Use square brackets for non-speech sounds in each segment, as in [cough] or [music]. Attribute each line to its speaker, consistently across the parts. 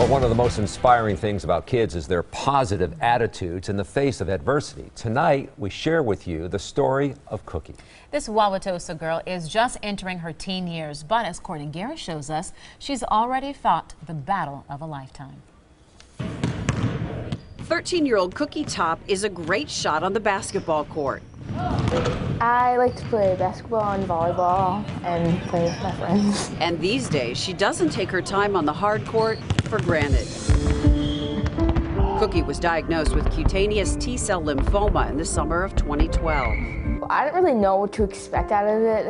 Speaker 1: Well, one of the most inspiring things about kids is their positive attitudes in the face of adversity. Tonight, we share with you the story of Cookie.
Speaker 2: This Wauwatosa girl is just entering her teen years, but as Courtney Garrett shows us, she's already fought the battle of a lifetime.
Speaker 3: 13 year old Cookie Top is a great shot on the basketball court.
Speaker 4: I like to play basketball and volleyball and play with my friends.
Speaker 3: And these days, she doesn't take her time on the hard court for granted. Cookie was diagnosed with cutaneous T cell lymphoma in the summer of 2012.
Speaker 4: I didn't really know what to expect out of it,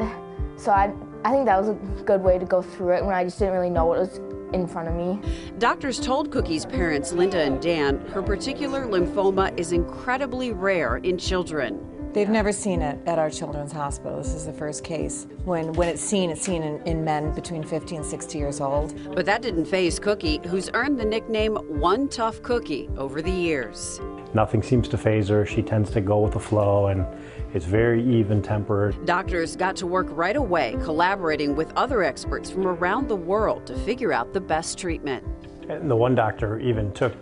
Speaker 4: so I, I think that was a good way to go through it when I just didn't really know what was in front of me.
Speaker 3: Doctors told Cookie's parents, Linda and Dan, her particular lymphoma is incredibly rare in children.
Speaker 5: They've never seen it at our children's hospital. This is the first case. When, when it's seen, it's seen in, in men between 50 and 60 years old.
Speaker 3: But that didn't faze Cookie, who's earned the nickname One Tough Cookie over the years.
Speaker 6: Nothing seems to faze her. She tends to go with the flow and it's very even tempered.
Speaker 3: Doctors got to work right away, collaborating with other experts from around the world to figure out the best treatment.
Speaker 6: And the one doctor even took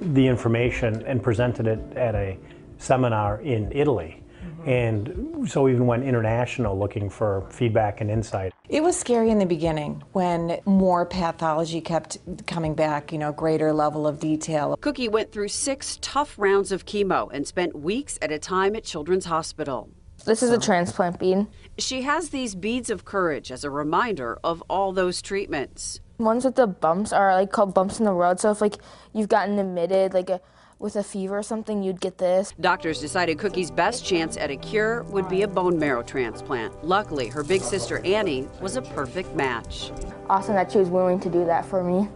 Speaker 6: the information and presented it at a seminar in Italy. And so we even went international looking for feedback and insight.
Speaker 5: It was scary in the beginning when more pathology kept coming back, you know, greater level of detail.
Speaker 3: Cookie went through six tough rounds of chemo and spent weeks at a time at Children's Hospital.
Speaker 4: This is a transplant bead.
Speaker 3: She has these beads of courage as a reminder of all those treatments.
Speaker 4: Ones with the bumps are like called bumps in the road. So if like you've gotten admitted like a, with a fever or something, you'd get this.
Speaker 3: Doctors decided Cookie's best chance at a cure would be a bone marrow transplant. Luckily, her big sister Annie was a perfect match.
Speaker 4: Awesome that she was willing to do that for me.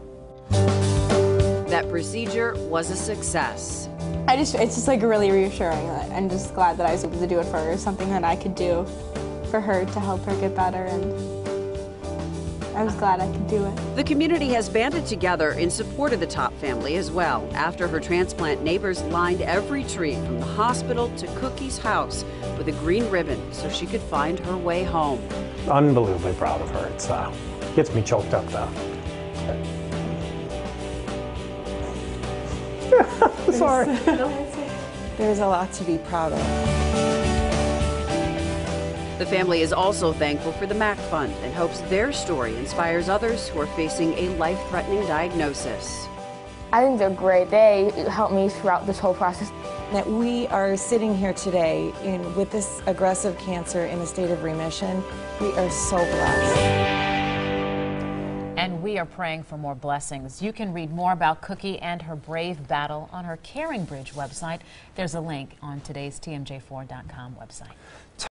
Speaker 3: That procedure was a success.
Speaker 7: I just, it's just like really reassuring. I'm just glad that I was able to do it for her, something that I could do for her to help her get better and I was glad I could do it.
Speaker 3: The community has banded together in support of the Top family as well. After her transplant, neighbors lined every tree from the hospital to Cookie's house with a green ribbon so she could find her way home.
Speaker 6: Unbelievably proud of her. It uh, gets me choked up though. [laughs] Sorry.
Speaker 5: There's a lot to be proud of.
Speaker 3: The family is also thankful for the MACC Fund and hopes their story inspires others who are facing a life threatening diagnosis.
Speaker 4: I think they're great. They helped me throughout this whole process.
Speaker 5: That we are sitting here today in, with this aggressive cancer in a state of remission, we are so blessed.
Speaker 2: And we are praying for more blessings. You can read more about Cookie and her brave battle on her Caring Bridge website. There's a link on today's TMJ4.com website.